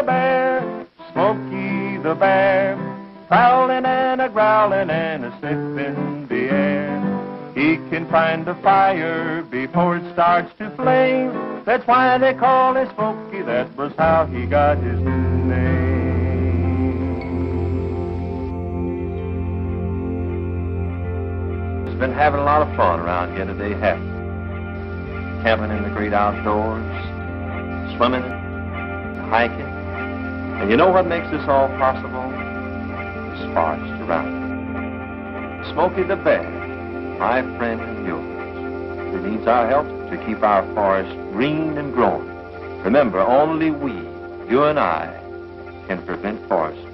the bear, Smokey the bear, prowling and a growling and a sniffing the air. He can find the fire before it starts to flame. That's why they call him Smokey. That was how he got his name. been having a lot of fun around here today, haven't? Camping in the great outdoors, swimming, hiking. And you know what makes this all possible? The forest around it. Smokey the Bear, my friend and yours, who needs our help to keep our forest green and growing. Remember, only we, you and I, can prevent forest.